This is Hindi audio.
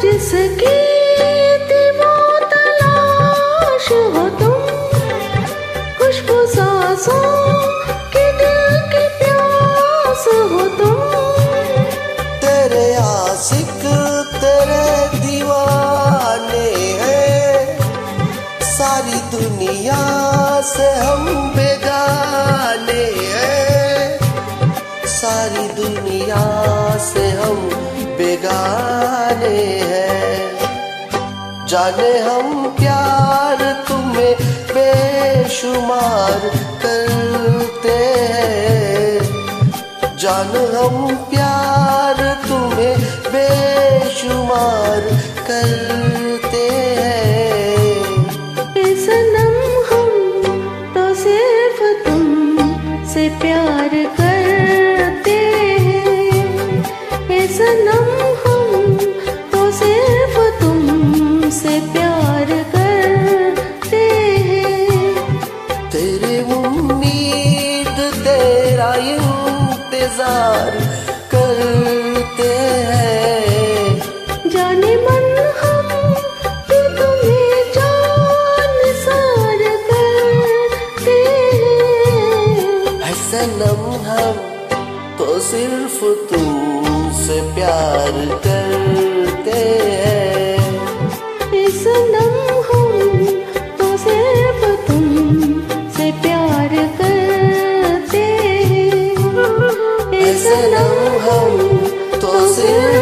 जिसकी वो हो तुम। खुशबू हो तुम। तेरे तेरे सारी दुनिया से हम बेगाने हैं। सारी दुनिया से हम जाने हम प्यार तुम्हें बेशुमार करते हैं। जान हम प्यार तुम्हें बेशुमार करते हैं। सनम हम तो सिर्फ़ तुम से प्यार करते हैं। सनम इंतज़ार करते हैं। जाने मन हम कि तुम्हें जान सार करते हैं। ऐसे हम तो सिर्फ़ तुमसे प्यार कर ramo, torcer.